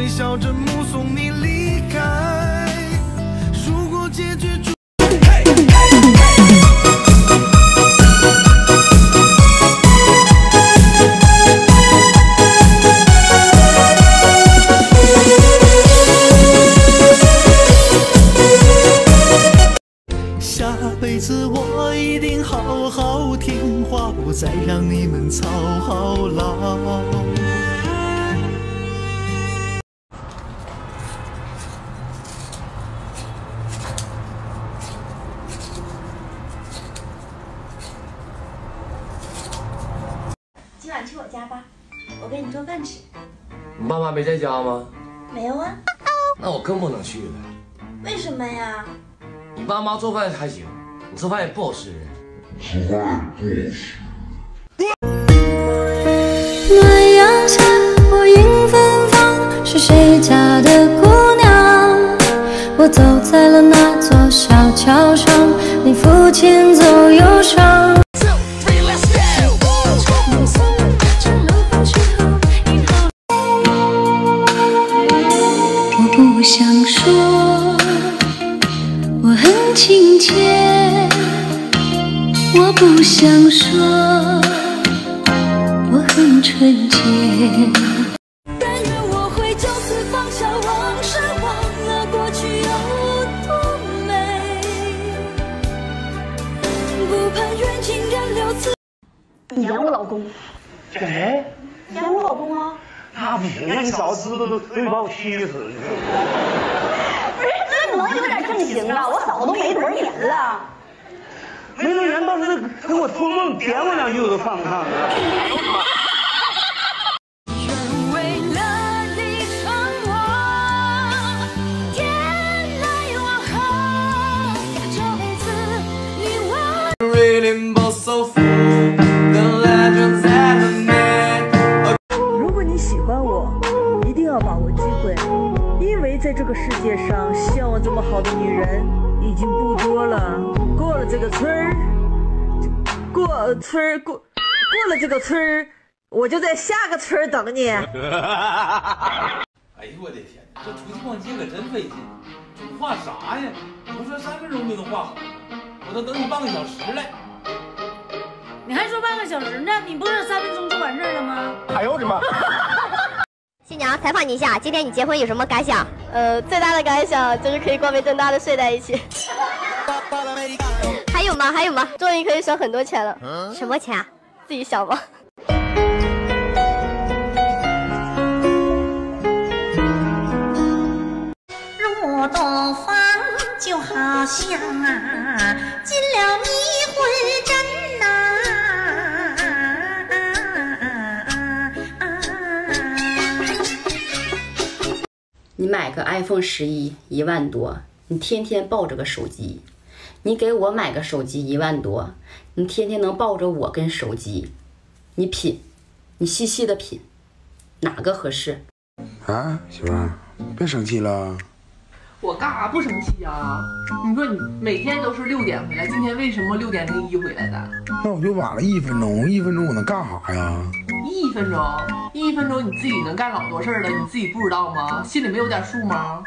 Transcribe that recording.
会笑着目送你离开。如果结局注定下辈子我一定好好听话，不再让你们操劳。晚去我家吧，我给你做饭吃。你爸妈没在家吗？没有啊？那我更不能去了。为什么呀？你爸妈做饭还行，你做饭也不好吃。暖阳下，我迎芬芳，是谁家的姑娘？我走在了那座小桥上，你抚前奏忧不想说，我很亲切。我不想说，我很纯洁。但愿我会就此放下往事，忘了过去有多美。不盼缘尽人留此。你演我老公？谁？演我老公啊？那不行呀！你早知道都都得把我气死。不是，那能有点正形了？我嫂子都没多少年了。没多少年，到时候给我托梦点我两句我都犯不看。为欢我，一定要把握机会，因为在这个世界上，像我这么好的女人已经不多了。过了这个村儿，过村儿过过了这个村儿，我就在下个村儿等你。哎呦我的天，这出去逛街可真费劲，这画啥呀？不说三分钟就能画好，我都等你半个小时了。你还说半个小时呢？你不是三分钟就完事儿了吗？哎呦我的妈！新娘，采访你一下，今天你结婚有什么感想？呃，最大的感想就是可以光明正大的睡在一起。还有吗？还有吗？终于可以省很多钱了。什么钱啊？自己想吧。入洞房就好像啊，进了你买个 iPhone 十一一万多，你天天抱着个手机；你给我买个手机一万多，你天天能抱着我跟手机。你品，你细细的品，哪个合适？啊，媳妇儿，别生气了。我干啥不生气啊？你说你每天都是六点回来，今天为什么六点零一回来的？那我就晚了一分钟，一分钟我能干啥呀？一分钟，一分钟你自己能干老多事儿了，你自己不知道吗？心里没有点数吗？